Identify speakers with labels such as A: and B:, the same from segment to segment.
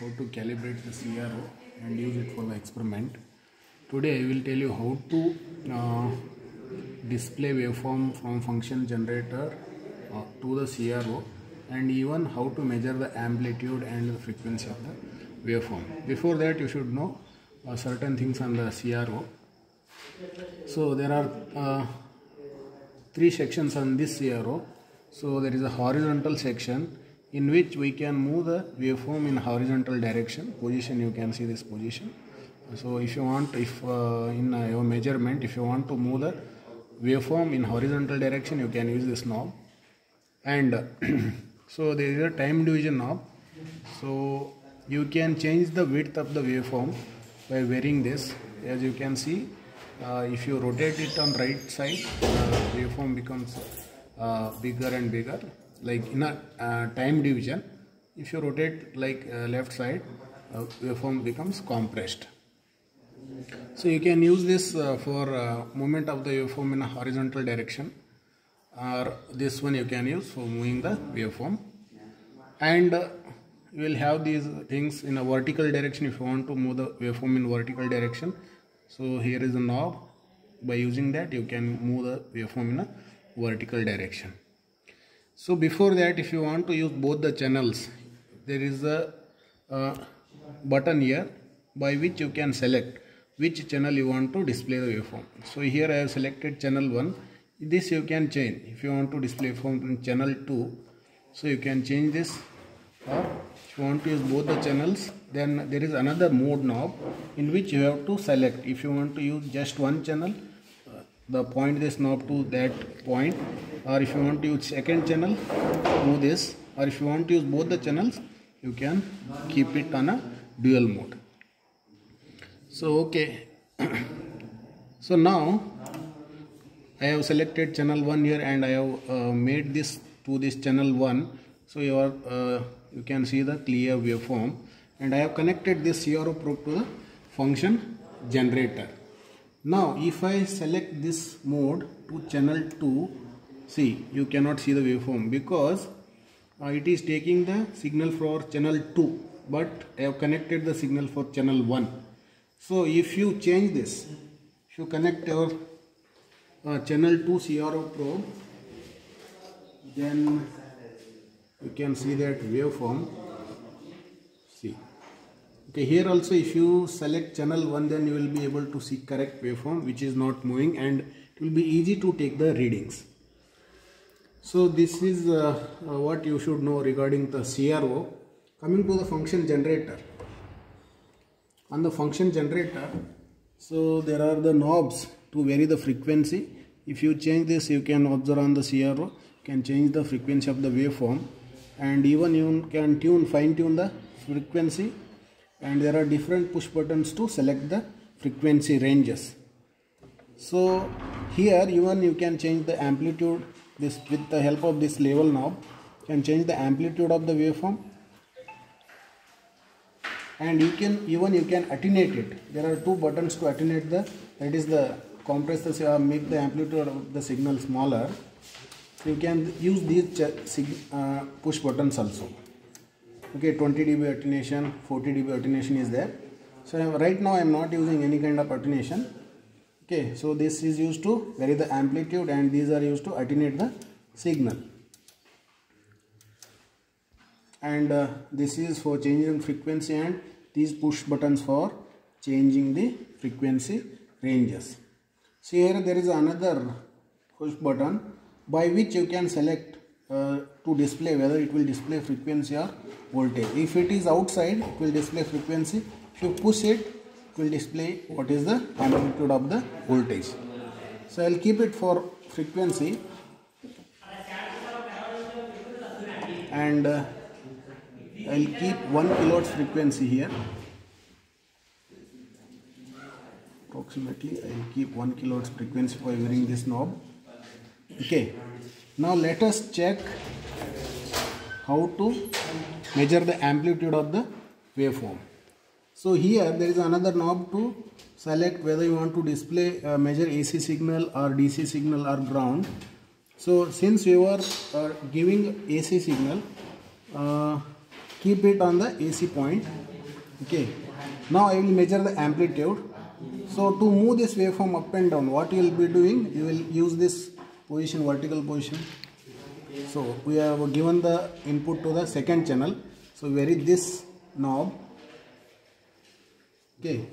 A: how to calibrate the CRO and use it for the experiment. Today I will tell you how to uh, display waveform from function generator uh, to the CRO and even how to measure the amplitude and the frequency of the waveform. Before that you should know uh, certain things on the CRO. So there are uh, three sections on this CRO. So there is a horizontal section in which we can move the waveform in horizontal direction. Position you can see this position. So if you want, if uh, in uh, your measurement, if you want to move the waveform in horizontal direction, you can use this knob. And so there is a time division knob. So you can change the width of the waveform by varying this. As you can see, uh, if you rotate it on right side, uh, waveform becomes uh, bigger and bigger. Like in a uh, time division, if you rotate like uh, left side, uh, waveform becomes compressed. So you can use this uh, for uh, movement of the waveform in a horizontal direction or this one you can use for moving the waveform. And uh, you will have these things in a vertical direction if you want to move the waveform in vertical direction. So here is a knob. By using that you can move the waveform in a vertical direction so before that if you want to use both the channels there is a button here by which you can select which channel you want to display the waveform. So here I have selected channel 1 this you can change. If you want to display from channel 2 so you can change this. Or if you want to use both the channels then there is another mode knob in which you have to select. If you want to use just one channel the point this knob to that point or if you want to use second channel move this. Or if you want to use both the channels you can keep it on a dual mode. So okay. So now I have selected channel 1 here and I have uh, made this to this channel 1 so you are uh, you can see the clear waveform. And I have connected this CRO probe to the function generator now if I select this mode to channel 2 see you cannot see the waveform because uh, it is taking the signal for channel 2 but I have connected the signal for channel 1 so if you change this if you connect your uh, channel 2 CRO probe then you can see that waveform okay here also if you select channel 1 then you will be able to see correct waveform which is not moving and it will be easy to take the readings. So this is uh, uh, what you should know regarding the CRO coming to the function generator. On the function generator so there are the knobs to vary the frequency. If you change this you can observe on the CRO can change the frequency of the waveform. And even you can tune fine tune the frequency and there are different push buttons to select the frequency ranges. So here even you can change the amplitude. This with the help of this level knob can change the amplitude of the waveform. And you can even you can attenuate it. There are two buttons to attenuate the that is the compress the uh, make the amplitude of the signal smaller. You can use these uh, push buttons also okay 20 dB attenuation 40 dB attenuation is there. So right now I am not using any kind of attenuation okay so this is used to vary the amplitude and these are used to attenuate the signal. And uh, this is for changing frequency and these push buttons for changing the frequency ranges. So here there is another push button by which you can select uh, to display whether it will display frequency or voltage. If it is outside it will display frequency. If you push it it will display what is the amplitude of the voltage. So i'll keep it for frequency. And uh, I'll keep 1 kilohertz frequency here. Approximately I'll keep 1 kilohertz frequency by wearing this knob. Okay now let us check how to measure the amplitude of the waveform. So here there is another knob to select whether you want to display uh, measure AC signal or DC signal or ground. So since you are uh, giving AC signal uh, keep it on the AC point okay? Now I will measure the amplitude. So to move this waveform up and down what you will be doing you will use this position vertical position. So we have given the input to the second channel. So vary this knob. Okay.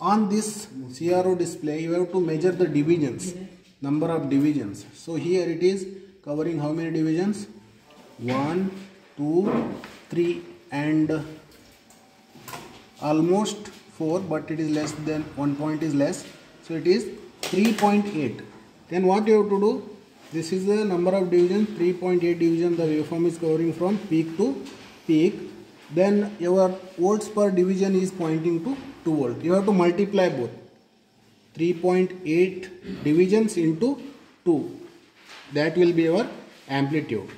A: On this CRO display you have to measure the divisions number of divisions. So here it is covering how many divisions? One two three and almost 4 but it is less than one point is less. So it is 3.8 then what you have to do? This is the number of divisions 3.8 division the waveform is covering from peak to peak. Then your volts per division is pointing to 2 volt. You have to multiply both. 3.8 divisions into 2 that will be our amplitude.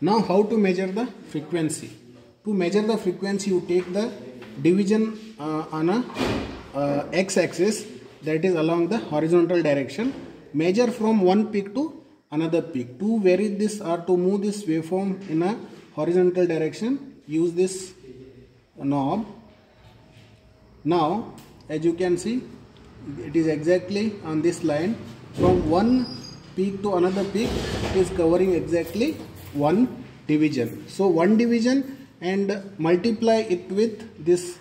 A: Now how to measure the frequency? To measure the frequency you take the division uh, on a uh, x-axis that is along the horizontal direction. Measure from one peak to another peak. To vary this or to move this waveform in a horizontal direction use this knob. Now as you can see it is exactly on this line. From one peak to another peak it is covering exactly one division. So one division and multiply it with this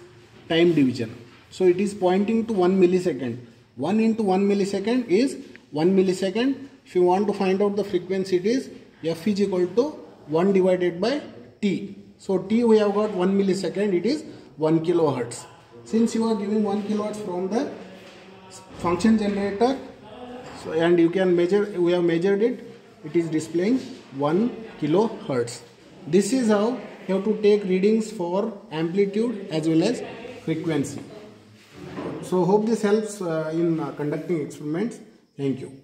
A: time division. So it is pointing to 1 millisecond 1 into 1 millisecond is 1 millisecond. If you want to find out the frequency it is f is equal to 1 divided by t. So t we have got 1 millisecond it is 1 kilohertz. Since you are giving 1 kilohertz from the function generator so and you can measure we have measured it it is displaying 1 kilohertz. This is how you have to take readings for amplitude as well as frequency so hope this helps uh, in uh, conducting experiments. Thank you